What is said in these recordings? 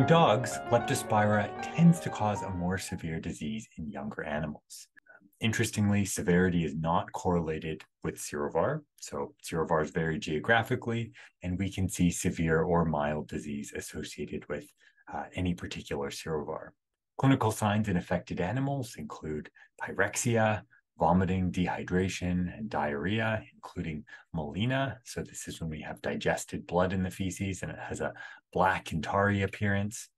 In dogs, Leptospira tends to cause a more severe disease in younger animals. Interestingly, severity is not correlated with serovar. So serovars vary geographically, and we can see severe or mild disease associated with uh, any particular serovar. Clinical signs in affected animals include pyrexia, vomiting, dehydration, and diarrhea, including melena. So this is when we have digested blood in the feces and it has a black and tarry appearance.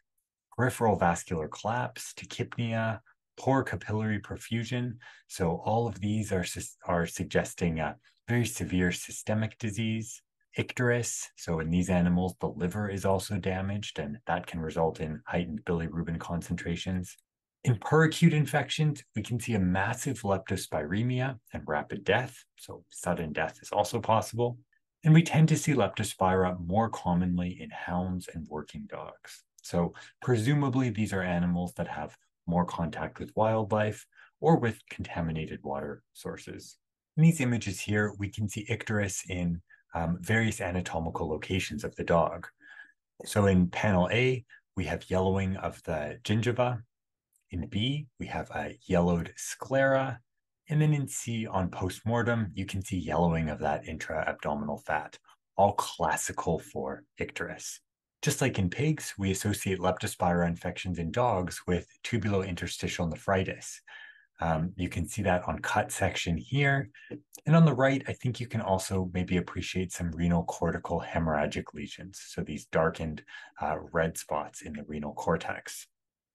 Peripheral vascular collapse, tachypnea, poor capillary perfusion. So all of these are, are suggesting a very severe systemic disease. Icterus, so in these animals, the liver is also damaged, and that can result in heightened bilirubin concentrations. In peracute infections, we can see a massive leptospiremia and rapid death. So sudden death is also possible. And we tend to see leptospira more commonly in hounds and working dogs. So presumably these are animals that have more contact with wildlife or with contaminated water sources. In these images here, we can see icterus in um, various anatomical locations of the dog. So in panel A, we have yellowing of the gingiva in B, we have a yellowed sclera. And then in C, on postmortem, you can see yellowing of that intra-abdominal fat, all classical for icterus. Just like in pigs, we associate leptospira infections in dogs with tubulointerstitial nephritis. Um, you can see that on cut section here. And on the right, I think you can also maybe appreciate some renal cortical hemorrhagic lesions. So these darkened uh, red spots in the renal cortex.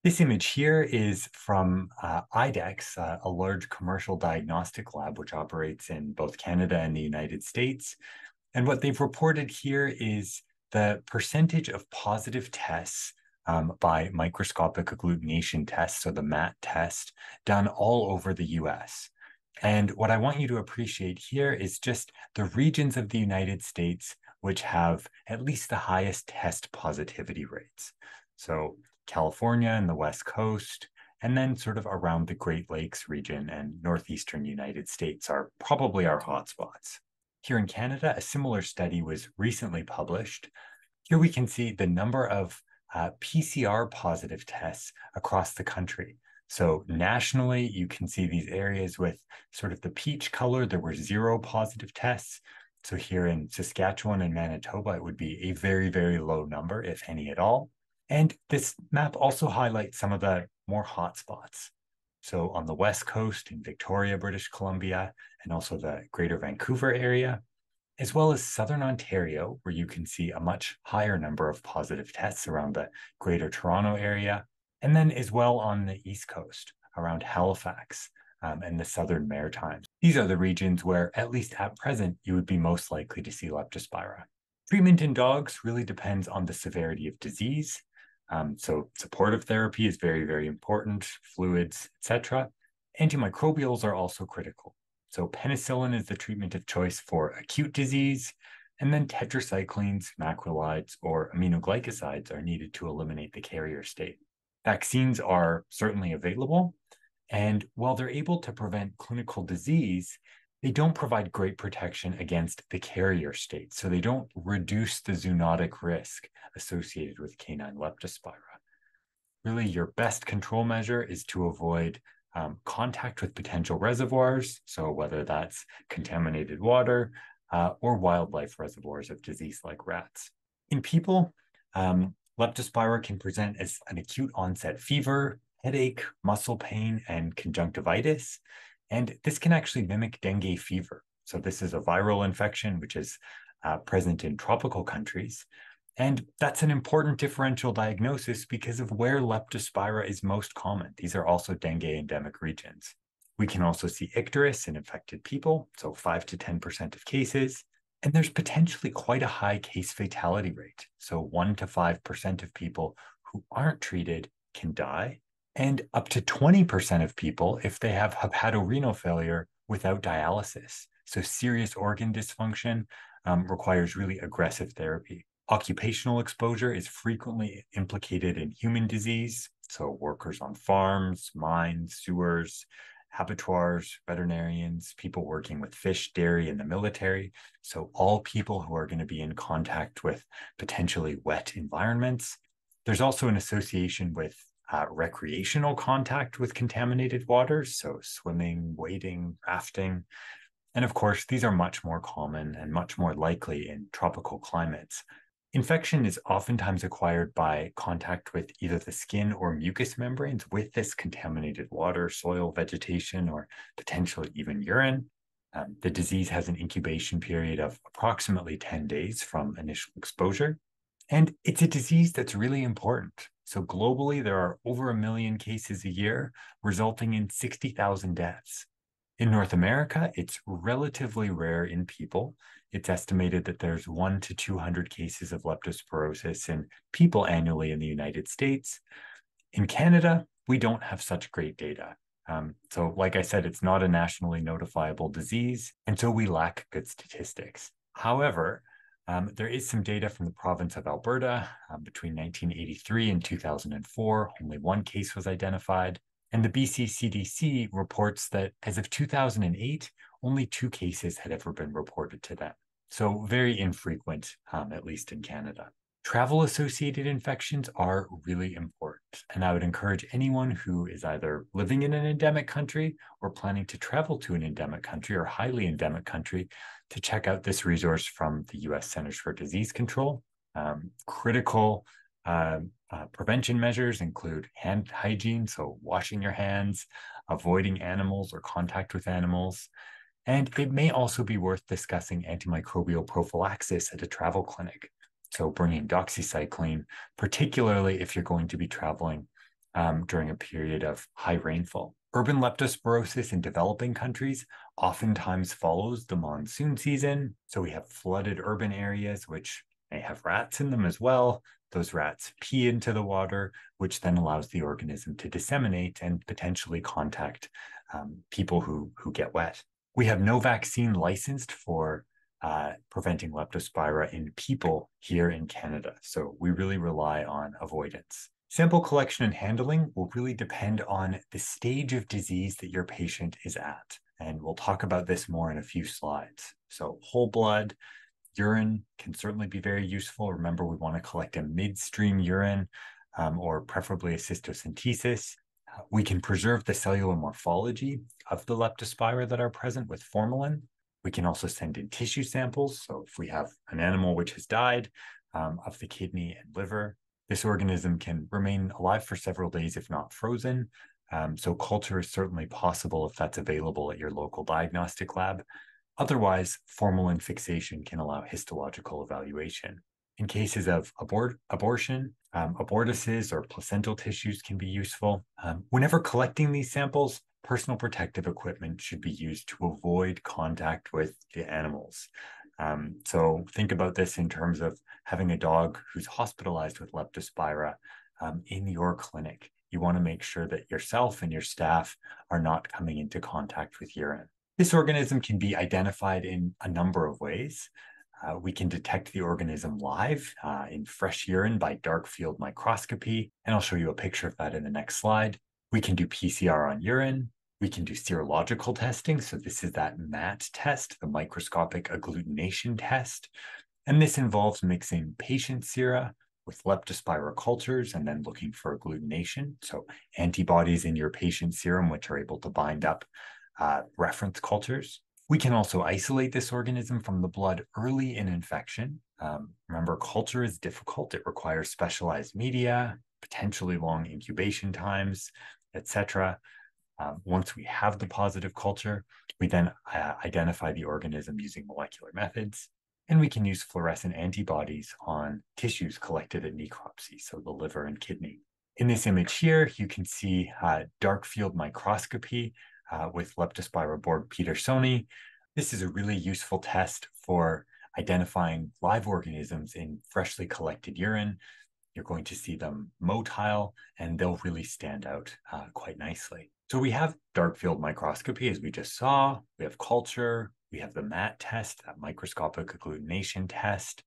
This image here is from uh, IDEXX, uh, a large commercial diagnostic lab which operates in both Canada and the United States. And what they've reported here is the percentage of positive tests um, by microscopic agglutination tests, so the MAT test, done all over the US. And what I want you to appreciate here is just the regions of the United States which have at least the highest test positivity rates. So California and the West Coast, and then sort of around the Great Lakes region and northeastern United States are probably our hotspots. Here in Canada, a similar study was recently published. Here we can see the number of uh, PCR positive tests across the country. So nationally, you can see these areas with sort of the peach color. There were zero positive tests. So here in Saskatchewan and Manitoba, it would be a very, very low number, if any at all. And this map also highlights some of the more hot spots. So on the West Coast in Victoria, British Columbia, and also the Greater Vancouver area, as well as Southern Ontario, where you can see a much higher number of positive tests around the Greater Toronto area, and then as well on the East Coast around Halifax um, and the Southern Maritimes. These are the regions where, at least at present, you would be most likely to see Leptospira. Treatment in dogs really depends on the severity of disease um, so supportive therapy is very, very important, fluids, etc. Antimicrobials are also critical. So penicillin is the treatment of choice for acute disease, and then tetracyclines, macrolides, or aminoglycosides are needed to eliminate the carrier state. Vaccines are certainly available, and while they're able to prevent clinical disease, they don't provide great protection against the carrier state. So they don't reduce the zoonotic risk associated with canine leptospira. Really, your best control measure is to avoid um, contact with potential reservoirs. So whether that's contaminated water uh, or wildlife reservoirs of disease like rats. In people, um, leptospira can present as an acute onset fever, headache, muscle pain, and conjunctivitis. And this can actually mimic dengue fever. So this is a viral infection, which is uh, present in tropical countries. And that's an important differential diagnosis because of where leptospira is most common. These are also dengue endemic regions. We can also see icterus in infected people, so 5 to 10% of cases. And there's potentially quite a high case fatality rate. So 1 to 5% of people who aren't treated can die and up to 20% of people if they have hepatorenal failure without dialysis. So serious organ dysfunction um, requires really aggressive therapy. Occupational exposure is frequently implicated in human disease. So workers on farms, mines, sewers, abattoirs, veterinarians, people working with fish, dairy, and the military. So all people who are going to be in contact with potentially wet environments There's also an association with uh, recreational contact with contaminated water, so swimming, wading, rafting. And of course, these are much more common and much more likely in tropical climates. Infection is oftentimes acquired by contact with either the skin or mucous membranes with this contaminated water, soil, vegetation, or potentially even urine. Um, the disease has an incubation period of approximately 10 days from initial exposure. And it's a disease that's really important. So, globally, there are over a million cases a year, resulting in 60,000 deaths. In North America, it's relatively rare in people. It's estimated that there's one to 200 cases of leptospirosis in people annually in the United States. In Canada, we don't have such great data. Um, so, like I said, it's not a nationally notifiable disease, and so we lack good statistics. However, um, there is some data from the province of Alberta um, between 1983 and 2004. Only one case was identified. And the BC CDC reports that as of 2008, only two cases had ever been reported to them. So, very infrequent, um, at least in Canada. Travel associated infections are really important. And I would encourage anyone who is either living in an endemic country or planning to travel to an endemic country or highly endemic country to check out this resource from the US Centers for Disease Control. Um, critical uh, uh, prevention measures include hand hygiene, so washing your hands, avoiding animals or contact with animals. And it may also be worth discussing antimicrobial prophylaxis at a travel clinic. So bringing doxycycline, particularly if you're going to be traveling um, during a period of high rainfall. Urban leptospirosis in developing countries oftentimes follows the monsoon season. So we have flooded urban areas, which may have rats in them as well. Those rats pee into the water, which then allows the organism to disseminate and potentially contact um, people who, who get wet. We have no vaccine licensed for uh, preventing leptospira in people here in Canada. So we really rely on avoidance. Sample collection and handling will really depend on the stage of disease that your patient is at. And we'll talk about this more in a few slides. So whole blood, urine can certainly be very useful. Remember, we want to collect a midstream urine um, or preferably a cystocentesis. Uh, we can preserve the cellular morphology of the leptospira that are present with formalin. We can also send in tissue samples. So if we have an animal which has died um, of the kidney and liver, this organism can remain alive for several days, if not frozen. Um, so culture is certainly possible if that's available at your local diagnostic lab. Otherwise, formalin fixation can allow histological evaluation. In cases of abort- abortion, um, abortuses or placental tissues can be useful. Um, whenever collecting these samples, personal protective equipment should be used to avoid contact with the animals. Um, so think about this in terms of having a dog who's hospitalized with leptospira um, in your clinic. You want to make sure that yourself and your staff are not coming into contact with urine. This organism can be identified in a number of ways. Uh, we can detect the organism live uh, in fresh urine by dark field microscopy, and I'll show you a picture of that in the next slide. We can do PCR on urine. We can do serological testing. So this is that MAT test, the microscopic agglutination test. And this involves mixing patient sera with leptospira cultures and then looking for agglutination. So antibodies in your patient serum, which are able to bind up uh, reference cultures. We can also isolate this organism from the blood early in infection. Um, remember, culture is difficult. It requires specialized media, potentially long incubation times, etc. Um, once we have the positive culture, we then uh, identify the organism using molecular methods. And we can use fluorescent antibodies on tissues collected at necropsy, so the liver and kidney. In this image here, you can see uh, dark field microscopy uh, with Leptospira borgpetersenii. This is a really useful test for identifying live organisms in freshly collected urine. You're going to see them motile and they'll really stand out uh, quite nicely. So we have dark field microscopy, as we just saw. We have culture. We have the MAT test, that microscopic agglutination test.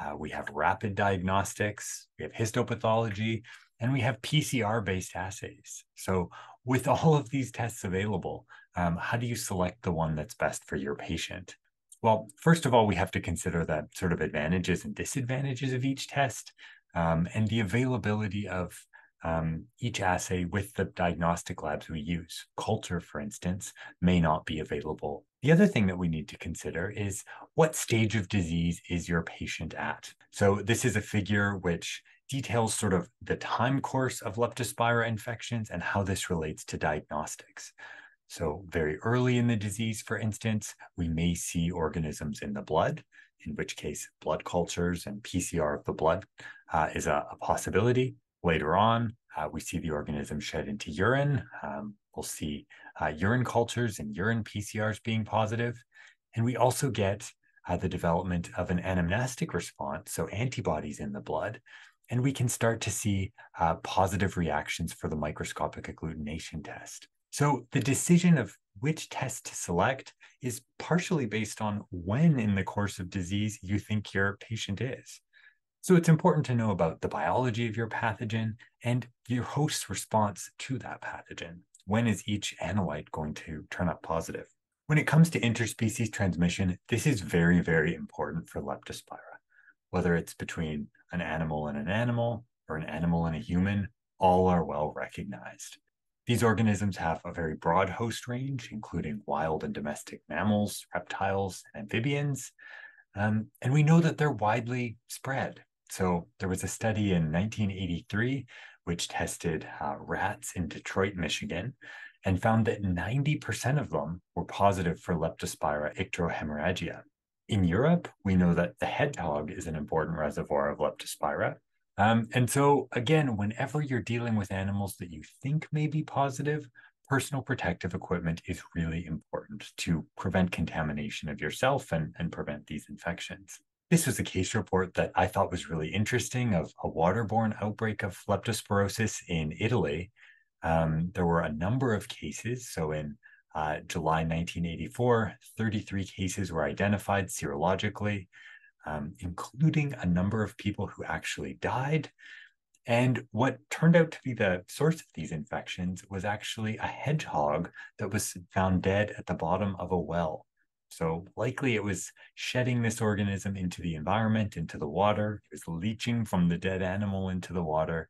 Uh, we have rapid diagnostics. We have histopathology and we have PCR based assays. So, with all of these tests available, um, how do you select the one that's best for your patient? Well, first of all, we have to consider the sort of advantages and disadvantages of each test. um, and the availability of um, each assay with the diagnostic labs we use. Culture, for instance, may not be available. The other thing that we need to consider is what stage of disease is your patient at? So, this is a figure which details sort of the time course of Leptospira infections and how this relates to diagnostics. So, very early in the disease, for instance, we may see organisms in the blood, in which case blood cultures and PCR of the blood uh, is a, a, possibility. Later on, uh, we see the organism shed into urine. Um, we'll see uh, urine cultures and urine PCRs being positive. And we also get uh, the development of an anamnestic response, so antibodies in the blood. And we can start to see uh, positive reactions for the microscopic agglutination test. So the decision of which test to select is partially based on when in the course of disease you think your patient is. So it's important to know about the biology of your pathogen and your host's response to that pathogen. When is each analyte going to turn up positive? When it comes to interspecies transmission, this is very, very important for Leptospira. Whether it's between an animal and an animal or an animal and a human, all are well recognized. These organisms have a very broad host range, including wild and domestic mammals, reptiles, amphibians. Um, and we know that they're widely spread. So there was a study in 1983 which tested uh, rats in Detroit, Michigan, and found that 90% of them were positive for Leptospira icterohaemorrhagiae. In Europe, we know that the hedgehog is an important reservoir of Leptospira, um, and so, again, whenever you're dealing with animals that you think may be positive, personal protective equipment is really important to prevent contamination of yourself and, and prevent these infections. This was a case report that I thought was really interesting of a waterborne outbreak of leptospirosis in Italy. Um, there were a number of cases. So in uh, July 1984, 33 cases were identified serologically um, including a number of people who actually died. And what turned out to be the source of these infections was actually a hedgehog that was found dead at the bottom of a well. So likely it was shedding this organism into the environment, into the water. It was leaching from the dead animal into the water,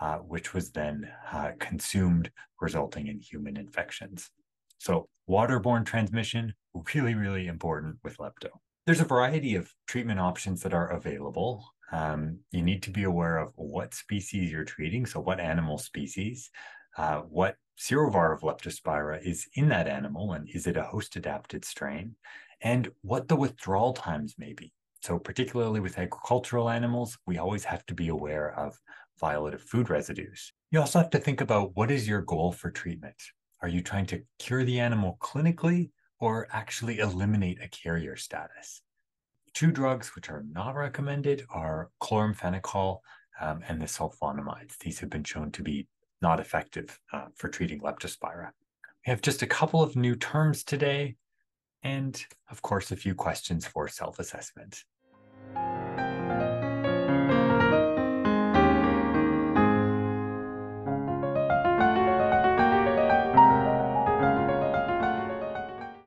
uh, which was then uh, consumed, resulting in human infections. So waterborne transmission, really, really important with lepto. There's a variety of treatment options that are available. Um, you need to be aware of what species you're treating, so what animal species, uh, what serovar of Leptospira is in that animal, and is it a host adapted strain, and what the withdrawal times may be. So, particularly with agricultural animals, we always have to be aware of violative food residues. You also have to think about what is your goal for treatment? Are you trying to cure the animal clinically, or actually eliminate a carrier status. Two drugs which are not recommended are chloramphenicol um, and the sulfonamides. These have been shown to be not effective uh, for treating leptospira. We have just a couple of new terms today, and of course, a few questions for self assessment.